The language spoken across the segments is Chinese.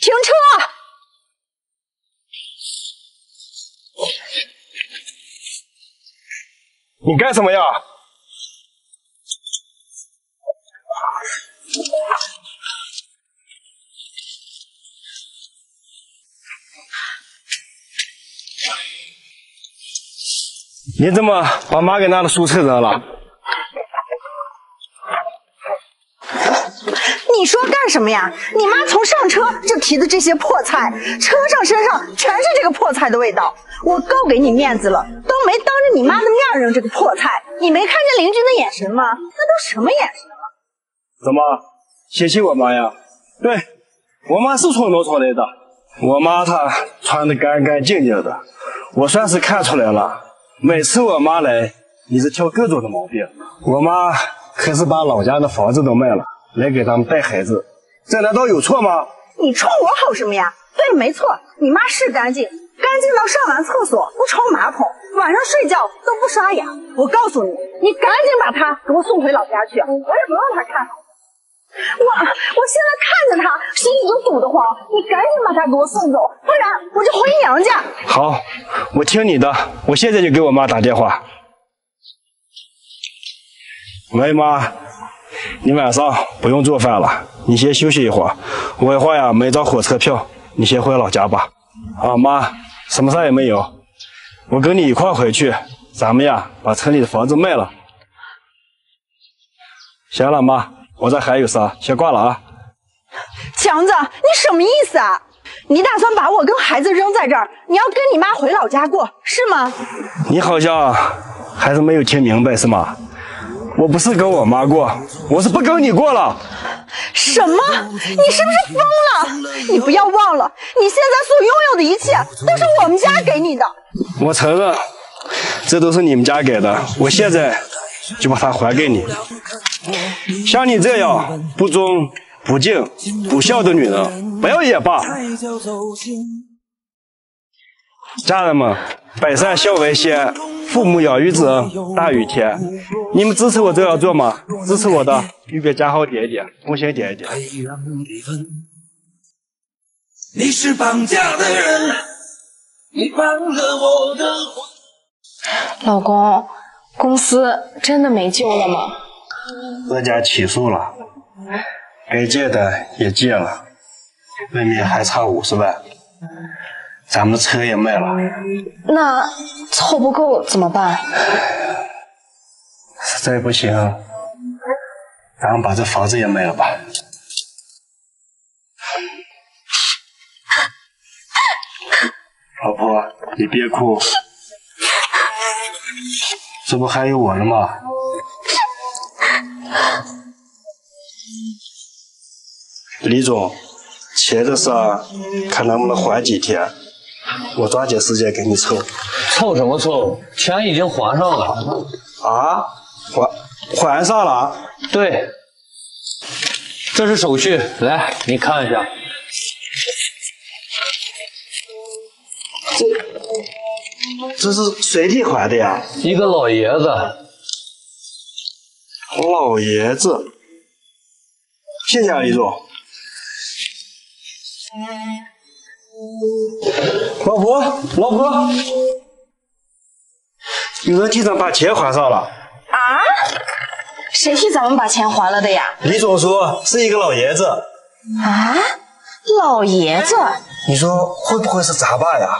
停车！你干什么呀？你怎么把妈给拿到宿舍扔了？你说干什么呀？你妈从上车就提的这些破菜，车上身上全是这个破菜的味道。我够给你面子了，都没当着你妈的面扔这个破菜。你没看见邻居的眼神吗？那都什么眼神啊？怎么嫌弃我妈呀？对，我妈是从农村来的，我妈她穿的干干净净的，我算是看出来了。每次我妈来，你是挑各种的毛病。我妈可是把老家的房子都卖了。来给咱们带孩子，这难道有错吗？你冲我吼什么呀？对，没错，你妈是干净，干净到上完厕所不冲马桶，晚上睡觉都不刷牙。我告诉你，你赶紧把她给我送回老家去，我也不让她看到。我我现在看着她，心里就堵得慌。你赶紧把她给我送走，不然我就回娘家。好，我听你的，我现在就给我妈打电话。喂，妈。你晚上不用做饭了，你先休息一会儿。我一会儿呀买张火车票，你先回老家吧。啊，妈，什么事也没有，我跟你一块回去。咱们呀把城里的房子卖了。行了，妈，我这还有事，先挂了啊。强子，你什么意思啊？你打算把我跟孩子扔在这儿？你要跟你妈回老家过是吗？你好像还是没有听明白是吗？我不是跟我妈过，我是不跟你过了。什么？你是不是疯了？你不要忘了，你现在所拥有的一切都是我们家给你的。我承认，这都是你们家给的。我现在就把它还给你。像你这样不忠、不敬、不孝的女人，不要也罢。家人们，百善孝为先，父母养育之恩大于天。你们支持我这样做吗？支持我的，右边加号点一点，红心点一点。老公，公司真的没救了吗？人家起诉了，该借的也借了，外面还差五十万。咱们的车也卖了，那凑不够怎么办？实在不行，咱们把这房子也卖了吧。老婆，你别哭，这不还有我呢吗？李总，钱的事看能不能缓几天。我抓紧时间给你凑，凑什么凑？钱已经还上了。啊？还还上了？对，这是手续，来，你看一下。这这是谁替还的呀？一个老爷子。老爷子，谢谢啊，李总。老婆，老婆，有人替咱把钱还上了。啊？谁替咱们把钱还了的呀？李总说是一个老爷子。啊？老爷子？你说会不会是咱爸呀？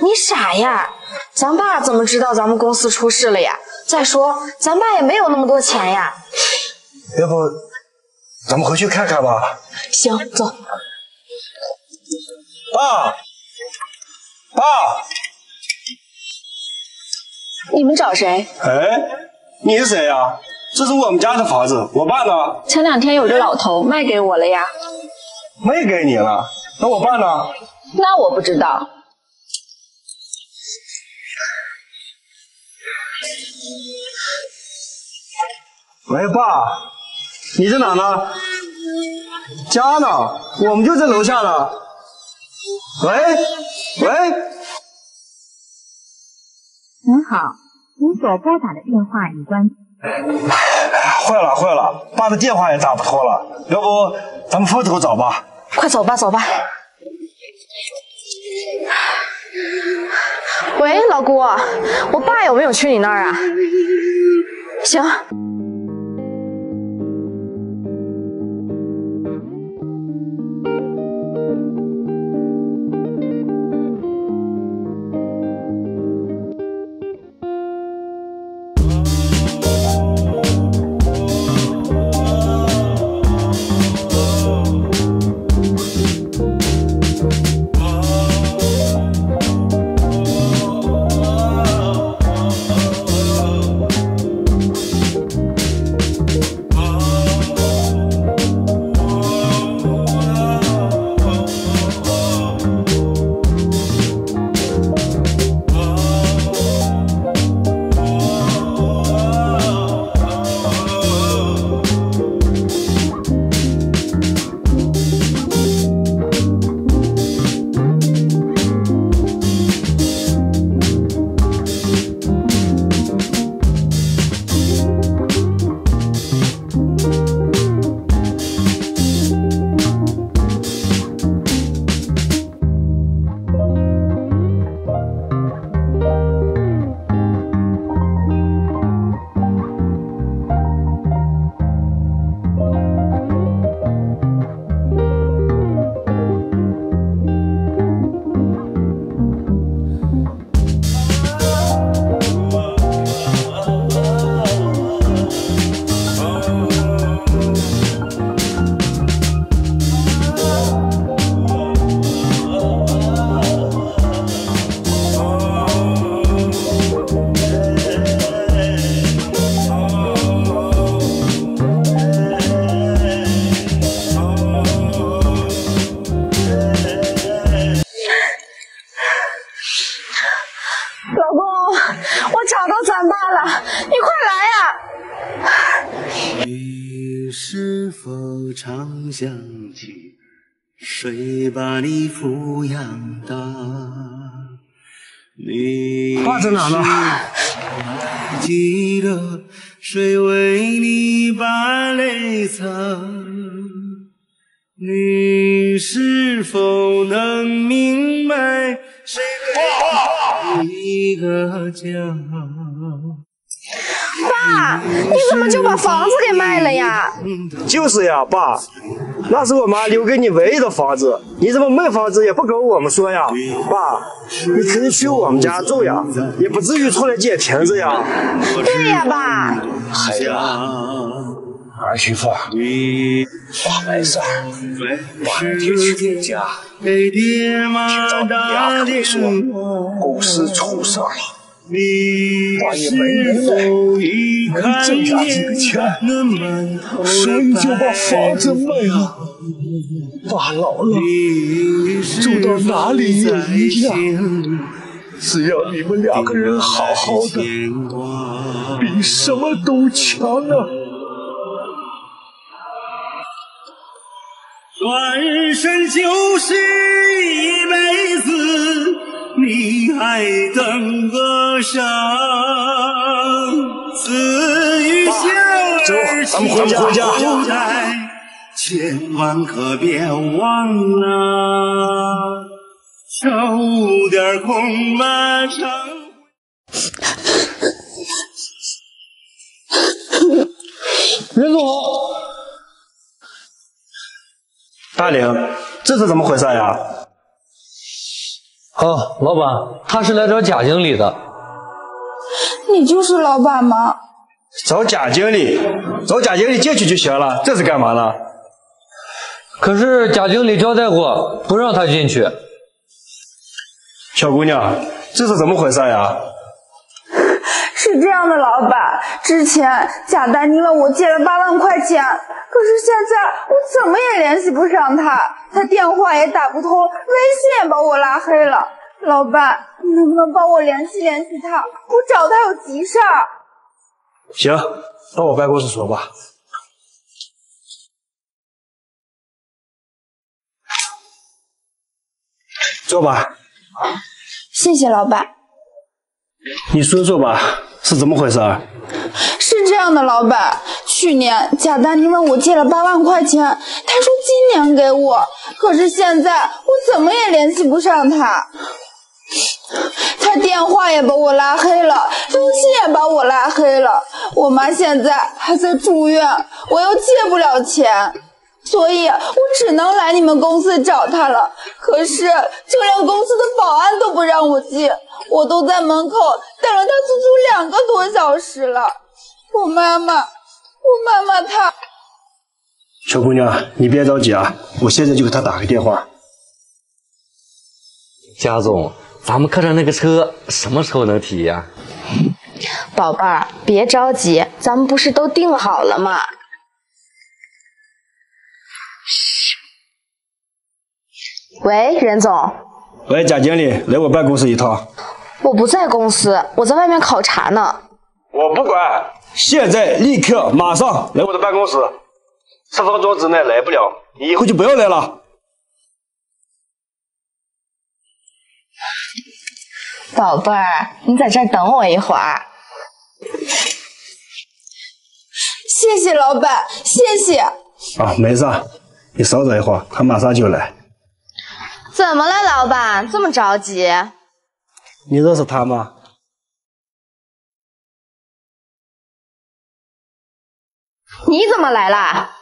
你傻呀？咱爸怎么知道咱们公司出事了呀？再说咱爸也没有那么多钱呀。要不，咱们回去看看吧。行，走。爸。爸，你们找谁？哎，你是谁呀？这是我们家的房子，我爸呢？前两天有个老头卖给我了呀。卖给你了？那我爸呢？那我不知道。喂，爸，你在哪呢？家呢？我们就在楼下呢。喂，喂，您好，您所拨打的电话已关机。坏了坏了，爸的电话也打不通了，要不咱们分头找吧？快走吧，走吧。喂，老姑，我爸有没有去你那儿啊？行。想起谁把你抚养大？你爸在哪呢？还记得谁为你把泪擦？你是否能明白谁给你一个家？爸，你怎么就把房子给卖了呀？就是呀，爸，那是我妈留给你唯一的房子，你怎么卖房子也不跟我们说呀？爸，你可以去我们家住呀，也不至于出来捡瓶子呀。对呀，爸。孩子，儿媳妇，爸没事儿，晚上就去你家，给爹妈听到你俩跟我说公司出事了。爸也没能耐，没挣下几个钱，所以就把房子卖了。爸老了，住到哪里也一样。只要你们两个人好好的，比什么都强啊！转身就是一辈子，你还等个啥？子欲孝而走咱们回家，千万可别忘了，少点空马常。任总好，大玲，这是怎么回事呀？哦，老板，他是来找贾经理的。你就是老板吗？找贾经理，找贾经理进去就行了，这是干嘛呢？可是贾经理交代过，不让他进去。小姑娘，这是怎么回事呀？是这样的，老板，之前贾丹妮问我借了八万块钱，可是现在我怎么也联系不上他，他电话也打不通，微信也把我拉黑了。老板，你能不能帮我联系联系他？我找他有急事儿。行，到我办公室说吧。坐吧，谢谢老板。你说说吧，是怎么回事？是这样的，老板，去年贾丹妮问我借了八万块钱，他说今年给我，可是现在我怎么也联系不上他。他电话也把我拉黑了，微信也把我拉黑了。我妈现在还在住院，我又借不了钱，所以我只能来你们公司找他了。可是就连公司的保安都不让我进，我都在门口等了他足足两个多小时了。我妈妈，我妈妈她……小姑娘，你别着急啊，我现在就给他打个电话。贾总。咱们客栈那个车什么时候能提呀？宝贝儿，别着急，咱们不是都定好了吗？喂，任总。喂，贾经理，来我办公室一趟。我不在公司，我在外面考察呢。我不管，现在立刻马上来我的办公室。十分钟之内来不了，你以后就不要来了。宝贝儿，你在这儿等我一会儿。谢谢老板，谢谢。啊，没事，你稍等一会儿，他马上就来。怎么了，老板？这么着急？你认识他吗？你怎么来了？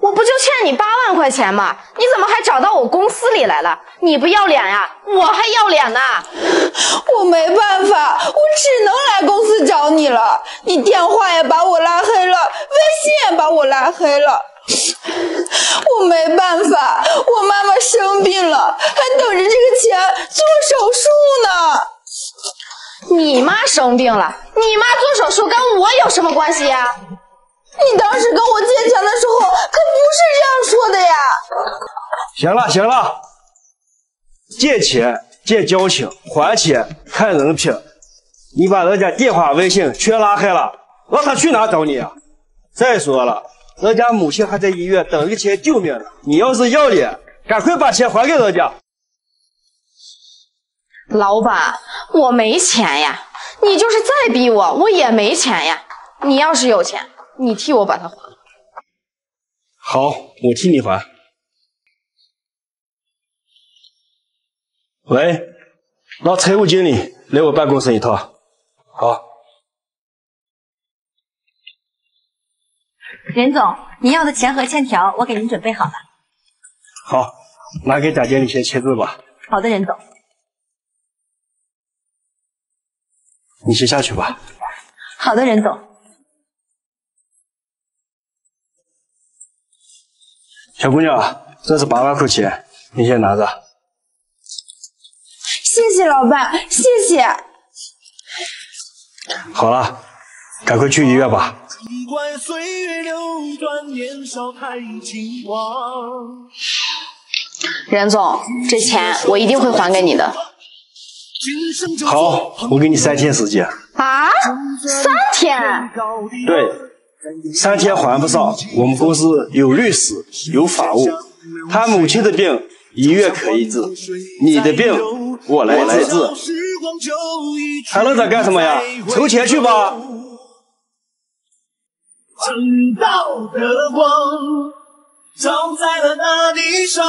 我不就欠你八万块钱吗？你怎么还找到我公司里来了？你不要脸呀，我还要脸呢！我没办法，我只能来公司找你了。你电话也把我拉黑了，微信也把我拉黑了。我没办法，我妈妈生病了，还等着这个钱做手术呢。你妈生病了，你妈做手术跟我有什么关系呀？你当时跟我借钱的时候可不是这样说的呀！行了行了，借钱借交情，还钱看人品。你把人家电话、微信全拉黑了，让他去哪找你啊？再说了，人家母亲还在医院等着钱救命呢。你要是要脸，赶快把钱还给人家。老板，我没钱呀！你就是再逼我，我也没钱呀！你要是有钱。你替我把它还了。好，我替你还。喂，让财务经理来我办公室一趟。好。任总，您要的钱和欠条我给您准备好了。好，拿给贾经理先签字吧。好的，任总。你先下去吧。好的，任总。小姑娘，这是八万块钱，你先拿着。谢谢老板，谢谢。好了，赶快去医院吧。任总，这钱我一定会还给你的。好，我给你三天时间。啊？三天？对。三天还不上，我们公司有律师，有法务。他母亲的病，一月可以治；你的病，我来治。还愣着干什么呀？筹钱去吧。正道的光照在了大地上。